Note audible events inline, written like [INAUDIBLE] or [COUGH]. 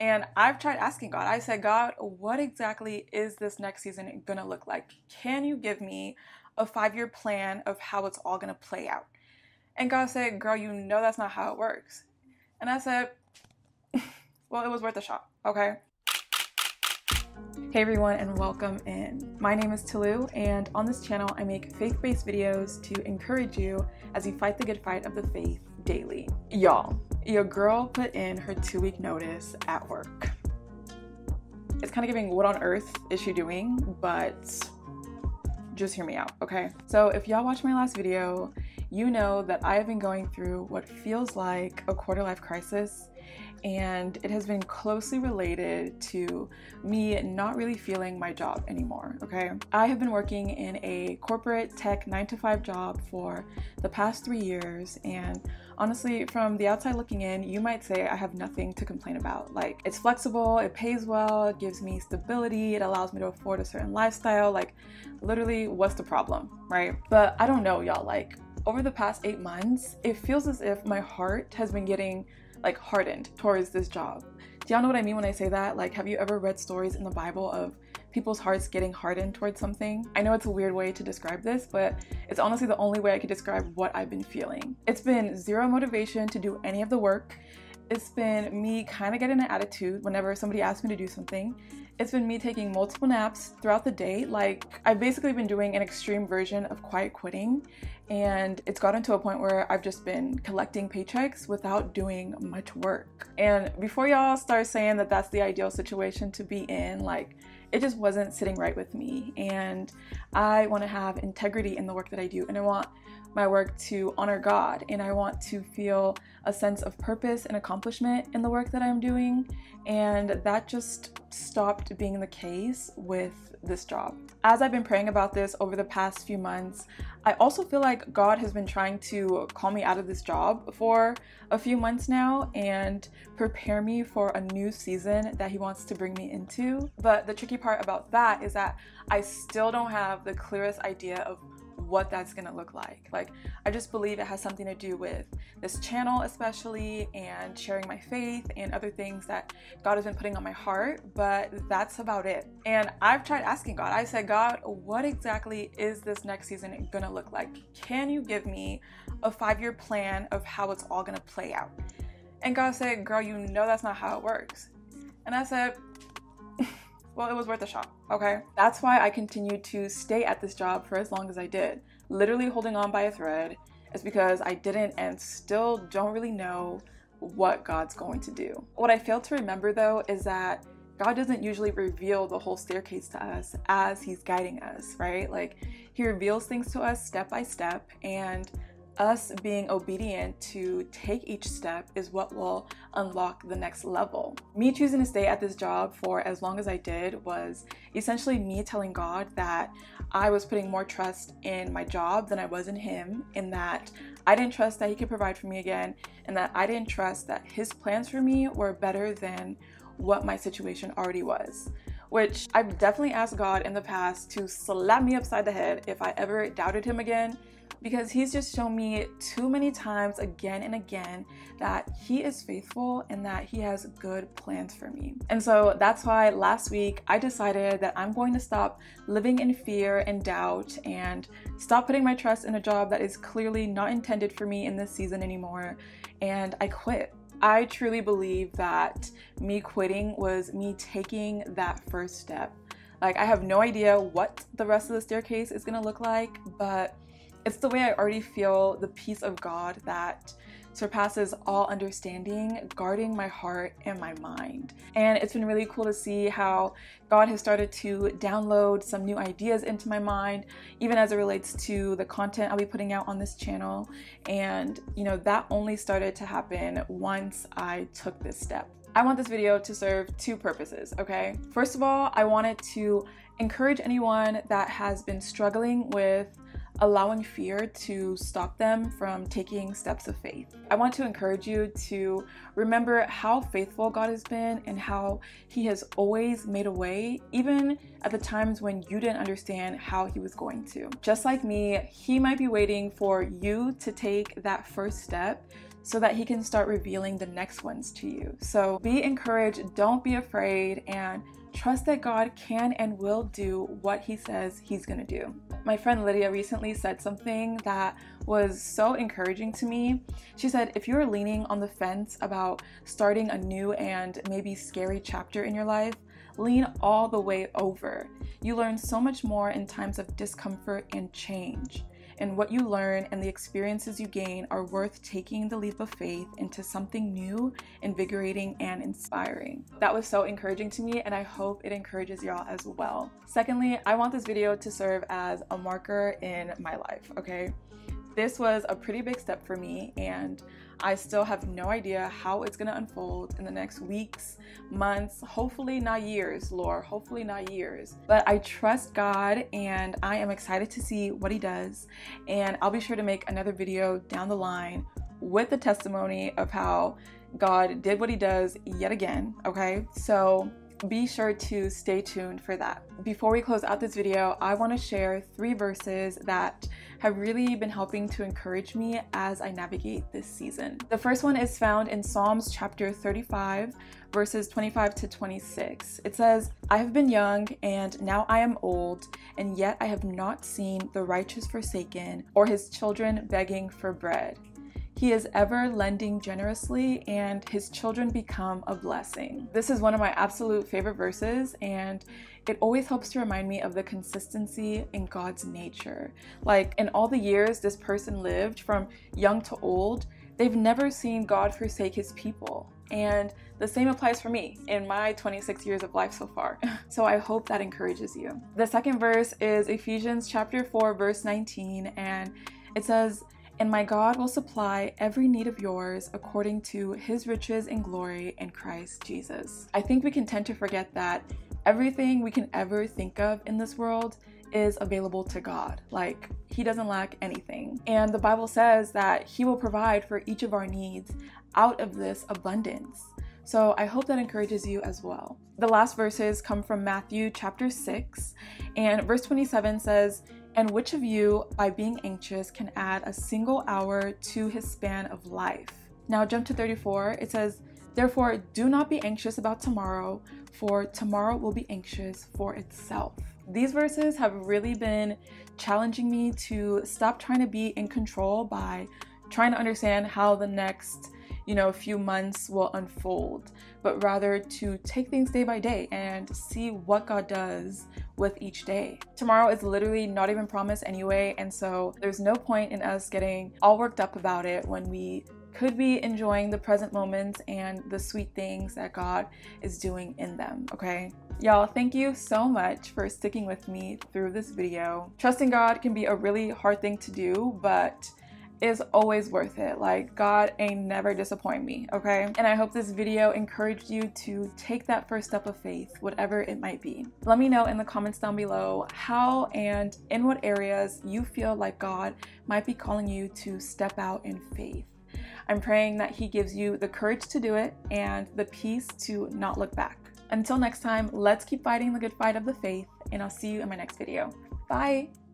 And I've tried asking God. I said, God, what exactly is this next season going to look like? Can you give me a five year plan of how it's all going to play out? And God said, Girl, you know that's not how it works. And I said, [LAUGHS] Well, it was worth a shot, okay? Hey everyone, and welcome in. My name is Tolu, and on this channel, I make faith based videos to encourage you as you fight the good fight of the faith daily. Y'all, your girl put in her two week notice at work. It's kind of giving what on earth is she doing, but just hear me out, okay? So, if y'all watched my last video, you know that I have been going through what feels like a quarter life crisis and it has been closely related to me not really feeling my job anymore. Okay, I have been working in a corporate tech 9 to 5 job for the past three years, and honestly, from the outside looking in, you might say I have nothing to complain about. Like, it's flexible, it pays well, it gives me stability, it allows me to afford a certain lifestyle. Like, literally, what's the problem, right? But I don't know, y'all. Like, over the past eight months, it feels as if my heart has been getting like hardened towards this job. Do y'all know what I mean when I say that? Like, have you ever read stories in the Bible of people's hearts getting hardened towards something? I know it's a weird way to describe this, but it's honestly the only way I could describe what I've been feeling. It's been zero motivation to do any of the work. It's been me kind of getting an attitude whenever somebody asks me to do something. It's been me taking multiple naps throughout the day. Like, I've basically been doing an extreme version of quiet quitting, and it's gotten to a point where I've just been collecting paychecks without doing much work. And before y'all start saying that that's the ideal situation to be in, like, it just wasn't sitting right with me. And I want to have integrity in the work that I do, and I want my work to honor God, and I want to feel a sense of purpose and accomplishment in the work that I'm doing. And that just stopped being the case with this job. As I've been praying about this over the past few months, I also feel like God has been trying to call me out of this job for a few months now and prepare me for a new season that He wants to bring me into. But the tricky part about that is that I still don't have the clearest idea of what that's gonna look like. Like, I just believe it has something to do with this channel, especially, and sharing my faith and other things that God has been putting on my heart, but that's about it. And I've tried asking God, I said, God, what exactly is this next season gonna look like? Can you give me a five year plan of how it's all gonna play out? And God said, Girl, you know that's not how it works. And I said, well, it was worth a shot, okay? That's why I continued to stay at this job for as long as I did, literally holding on by a thread, is because I didn't and still don't really know what God's going to do. What I fail to remember though is that God doesn't usually reveal the whole staircase to us as He's guiding us, right? Like, He reveals things to us step by step, and us being obedient to take each step is what will unlock the next level. Me choosing to stay at this job for as long as I did was essentially me telling God that I was putting more trust in my job than I was in Him, in that I didn't trust that He could provide for me again, and that I didn't trust that His plans for me were better than what my situation already was which I've definitely asked God in the past to slap me upside the head if I ever doubted Him again because he's just shown me too many times again and again that he is faithful and that he has good plans for me. And so that's why last week I decided that I'm going to stop living in fear and doubt and stop putting my trust in a job that is clearly not intended for me in this season anymore. And I quit. I truly believe that me quitting was me taking that first step. Like, I have no idea what the rest of the staircase is gonna look like, but it's the way I already feel the peace of God that surpasses all understanding, guarding my heart and my mind. And it's been really cool to see how God has started to download some new ideas into my mind, even as it relates to the content I'll be putting out on this channel. And, you know, that only started to happen once I took this step. I want this video to serve two purposes, okay? First of all, I wanted to encourage anyone that has been struggling with allowing fear to stop them from taking steps of faith. I want to encourage you to remember how faithful God has been and how He has always made a way, even at the times when you didn't understand how He was going to. Just like me, He might be waiting for you to take that first step so that He can start revealing the next ones to you. So be encouraged, don't be afraid, and trust that God can and will do what He says He's gonna do. My friend Lydia recently said something that was so encouraging to me. She said, If you're leaning on the fence about starting a new and maybe scary chapter in your life, lean all the way over. You learn so much more in times of discomfort and change and what you learn and the experiences you gain are worth taking the leap of faith into something new, invigorating, and inspiring. That was so encouraging to me, and I hope it encourages y'all as well. Secondly, I want this video to serve as a marker in my life, okay? This was a pretty big step for me, and I still have no idea how it's going to unfold in the next weeks, months, hopefully not years, Lord, hopefully not years. But I trust God and I am excited to see what He does. And I'll be sure to make another video down the line with the testimony of how God did what He does yet again, okay? So be sure to stay tuned for that. Before we close out this video, I want to share three verses that have really been helping to encourage me as I navigate this season. The first one is found in Psalms chapter 35, verses 25 to 26. It says, I have been young and now I am old, and yet I have not seen the righteous forsaken or his children begging for bread. He is ever lending generously, and his children become a blessing. This is one of my absolute favorite verses, and it always helps to remind me of the consistency in God's nature. Like, in all the years this person lived, from young to old, they've never seen God forsake his people. And the same applies for me in my 26 years of life so far. [LAUGHS] so I hope that encourages you. The second verse is Ephesians chapter 4 verse 19 and it says, and my God will supply every need of yours according to his riches and glory in Christ Jesus. I think we can tend to forget that everything we can ever think of in this world is available to God. Like, He doesn't lack anything. And the Bible says that He will provide for each of our needs out of this abundance. So I hope that encourages you as well. The last verses come from Matthew chapter 6, and verse 27 says, and which of you, by being anxious, can add a single hour to his span of life? Now, jump to 34. It says, Therefore, do not be anxious about tomorrow, for tomorrow will be anxious for itself. These verses have really been challenging me to stop trying to be in control by trying to understand how the next you know, a few months will unfold, but rather to take things day by day and see what God does with each day. Tomorrow is literally not even promised anyway, and so there's no point in us getting all worked up about it when we could be enjoying the present moments and the sweet things that God is doing in them, okay? Y'all, thank you so much for sticking with me through this video. Trusting God can be a really hard thing to do, but is always worth it. Like, God ain't never disappoint me, okay? And I hope this video encouraged you to take that first step of faith, whatever it might be. Let me know in the comments down below how and in what areas you feel like God might be calling you to step out in faith. I'm praying that He gives you the courage to do it and the peace to not look back. Until next time, let's keep fighting the good fight of the faith, and I'll see you in my next video. Bye!